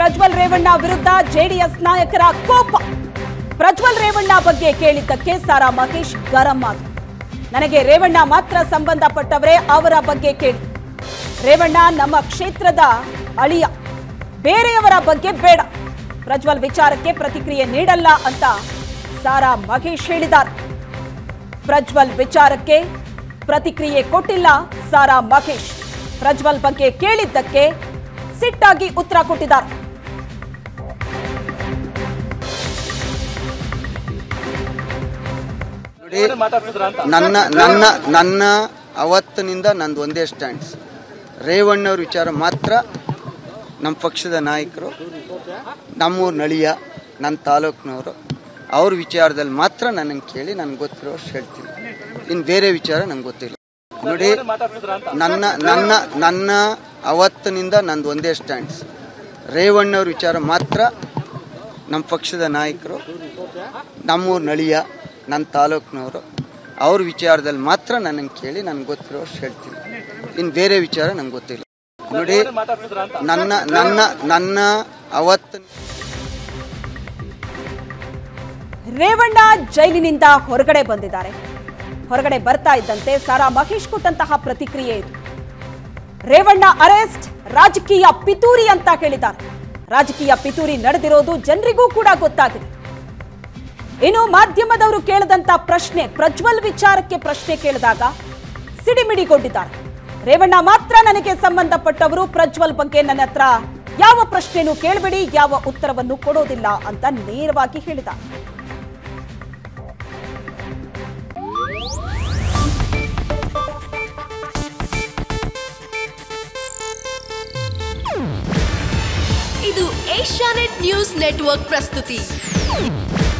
ಪ್ರಜ್ವಲ್ ರೇವಣ್ಣ ವಿರುದ್ಧ ಜೆಡಿಎಸ್ ನಾಯಕರ ಕೋಪ. ಪ್ರಜ್ವಲ್ ರೇವಣ್ಣ ಬಗ್ಗೆ ಕೇಳಿದ್ದಕ್ಕೆ ಸಾರಾ ಮಹೇಶ್ ಗರಂ ಮಾತು ನನಗೆ ರೇವಣ್ಣ ಮಾತ್ರ ಸಂಬಂಧಪಟ್ಟವರೇ ಅವರ ಬಗ್ಗೆ ಕೇಳಿ. ರೇವಣ್ಣ ನಮ್ಮ ಕ್ಷೇತ್ರದ ಅಳಿಯ. ಬೇರೆಯವರ ಬಗ್ಗೆ ಬೇಡ. ಪ್ರಜ್ವಲ್ ವಿಚಾರಕ್ಕೆ ಪ್ರತಿಕ್ರಿಯೆ ನೀಡಲ್ಲ ಅಂತ ಸಾರಾ ಮಹೇಶ್ ಹೇಳಿದ್ದಾರೆ. ಪ್ರಜ್ವಲ್ ವಿಚಾರಕ್ಕೆ ಪ್ರತಿಕ್ರಿಯೆ ಕೊಟ್ಟಿಲ್ಲ ಸಾರಾ ಮಹೇಶ್. ಪ್ರಜ್ವಲ್ ಬಗ್ಗೆ ಕೇಳಿದ್ದಕ್ಕೆ ಸಿಟ್ಟಾಗಿ ಉತ್ತರ ಕೊಟ್ಟಿದ್ದಾರೆ. ನೋಡಿ ನನ್ನ ನನ್ನ ನನ್ನ ಅವತ್ತಿನಿಂದ ನಂದು ಒಂದೇ ಸ್ಟ್ಯಾಂಡ್ಸ್ ರೇವಣ್ಣವ್ರ ವಿಚಾರ ಮಾತ್ರ ನಮ್ಮ ಪಕ್ಷದ ನಾಯಕರು ನಮ್ಮೂರು ನಳಿಯ ನನ್ನ ತಾಲೂಕಿನವರು ಅವ್ರ ವಿಚಾರದಲ್ಲಿ ಮಾತ್ರ ನನಗೆ ಕೇಳಿ ನನಗೆ ಗೊತ್ತಿರೋಷ್ಟು ಹೇಳ್ತೀನಿ. ಇನ್ನು ಬೇರೆ ವಿಚಾರ ನಂಗೆ ಗೊತ್ತಿಲ್ಲ. ನೋಡಿ ನನ್ನ ನನ್ನ ನನ್ನ ಅವತ್ತಿನಿಂದ ನಂದು ಒಂದೇ ಸ್ಟ್ಯಾಂಡ್ಸ್ ರೇವಣ್ಣವ್ರ ವಿಚಾರ ಮಾತ್ರ ನಮ್ಮ ಪಕ್ಷದ ನಾಯಕರು ನಮ್ಮೂರು ನಳಿಯ ನನ್ನ ತಾಲೂಕಿನವರು, ಅವ್ರ ವಿಚಾರದಲ್ಲಿ ಮಾತ್ರ ನನಗೆ ಕೇಳಿ ನನಗೆ ಗೊತ್ತಿರೋಷ್ಟು ಹೇಳ್ತೀನಿ. ಇನ್ನು ಬೇರೆ ವಿಚಾರ ನಂಗೆ ಗೊತ್ತಿಲ್ಲ. ನೋಡಿ, ನನ್ನ ನನ್ನ ನನ್ನ ಅವತ್ತು ರೇವಣ್ಣ ಜೈಲಿನಿಂದ ಹೊರಗಡೆ ಬಂದಿದ್ದಾರೆ. ಹೊರಗಡೆ ಬರ್ತಾ ಇದ್ದಂತೆ ಸಾರಾ ಮಹೇಶ್ ಕೊಟ್ಟಂತಹ ಪ್ರತಿಕ್ರಿಯೆ ಇದು. ರೇವಣ್ಣ ಅರೆಸ್ಟ್, ರಾಜಕೀಯ ಪಿತೂರಿ ಅಂತ ಹೇಳಿದ್ದಾರೆ. ರಾಜಕೀಯ ಪಿತೂರಿ ನಡೆದಿರೋದು ಜನರಿಗೂ ಕೂಡ ಗೊತ್ತಾಗಿದೆ. ಇನ್ನು ಮಾಧ್ಯಮದವರು ಕೇಳದಂತ ಪ್ರಶ್ನೆ, ಪ್ರಜ್ವಲ್ ವಿಚಾರಕ್ಕೆ ಪ್ರಶ್ನೆ ಕೇಳಿದಾಗ ಸಿಡಿಮಿಡಿಗೊಂಡಿದ್ದಾರೆ. ರೇವಣ್ಣ ಮಾತ್ರ ನನಗೆ ಸಂಬಂಧಪಟ್ಟವರು ಪ್ರಜ್ವಲ್ ಬಗ್ಗೆ ನನ್ನ ಹತ್ರ ಯಾವ ಪ್ರಶ್ನೆನೂ ಕೇಳಬೇಡಿ, ಯಾವ ಉತ್ತರವನ್ನು ಕೊಡೋದಿಲ್ಲ ಅಂತ ನೇರವಾಗಿ ಹೇಳಿದ ಇದು ಏಷ್ಯಾನೆಟ್ ನ್ಯೂಸ್ ನೆಟ್ವರ್ಕ್ ಪ್ರಸ್ತುತಿ.